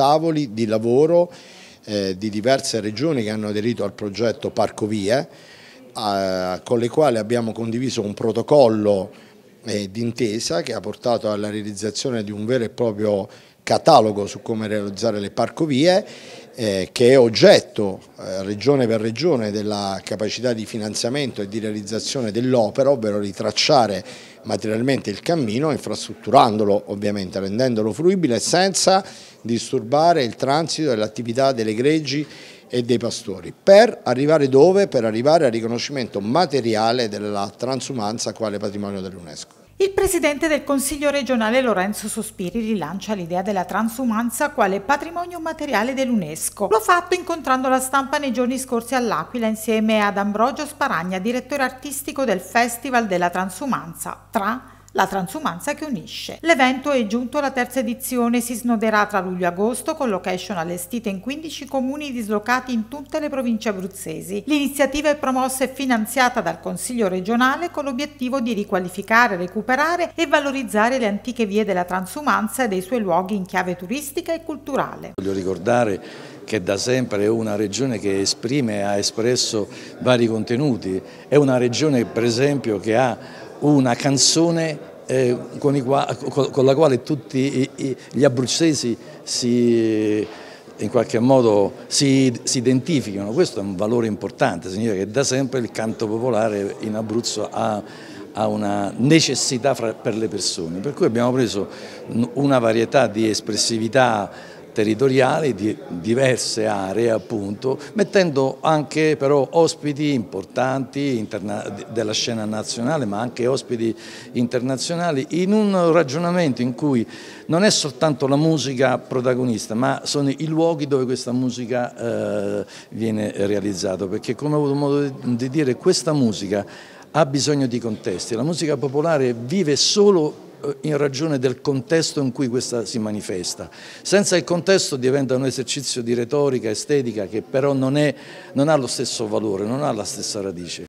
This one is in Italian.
tavoli di lavoro eh, di diverse regioni che hanno aderito al progetto Parco Vie, eh, con le quali abbiamo condiviso un protocollo eh, d'intesa che ha portato alla realizzazione di un vero e proprio catalogo su come realizzare le parcovie eh, che è oggetto eh, regione per regione della capacità di finanziamento e di realizzazione dell'opera, ovvero ritracciare materialmente il cammino, infrastrutturandolo ovviamente, rendendolo fruibile senza disturbare il transito e l'attività delle greggi e dei pastori, per arrivare dove? Per arrivare al riconoscimento materiale della transumanza quale patrimonio dell'UNESCO. Il presidente del Consiglio regionale Lorenzo Sospiri rilancia l'idea della transumanza quale patrimonio materiale dell'UNESCO. L'ho fatto incontrando la stampa nei giorni scorsi all'Aquila insieme ad Ambrogio Sparagna, direttore artistico del Festival della Transumanza, tra la transumanza che unisce. L'evento è giunto alla terza edizione, si snoderà tra luglio e agosto con location allestite in 15 comuni dislocati in tutte le province abruzzesi. L'iniziativa è promossa e finanziata dal Consiglio regionale con l'obiettivo di riqualificare, recuperare e valorizzare le antiche vie della transumanza e dei suoi luoghi in chiave turistica e culturale. Voglio ricordare che da sempre è una regione che esprime e ha espresso vari contenuti, è una regione per esempio che ha una canzone eh, con, con, la quale tutti gli abruzzesi si, in qualche modo si, si, identificano. Questo è un valore importante, significa che da sempre il canto popolare in Abruzzo ha, ha una necessità fra, per le persone, per cui abbiamo preso una varietà di espressività territoriali di diverse aree appunto, mettendo anche però ospiti importanti della scena nazionale ma anche ospiti internazionali in un ragionamento in cui non è soltanto la musica protagonista ma sono i luoghi dove questa musica eh, viene realizzata perché come ho avuto modo di dire questa musica ha bisogno di contesti, la musica popolare vive solo in ragione del contesto in cui questa si manifesta. Senza il contesto diventa un esercizio di retorica estetica che però non, è, non ha lo stesso valore, non ha la stessa radice.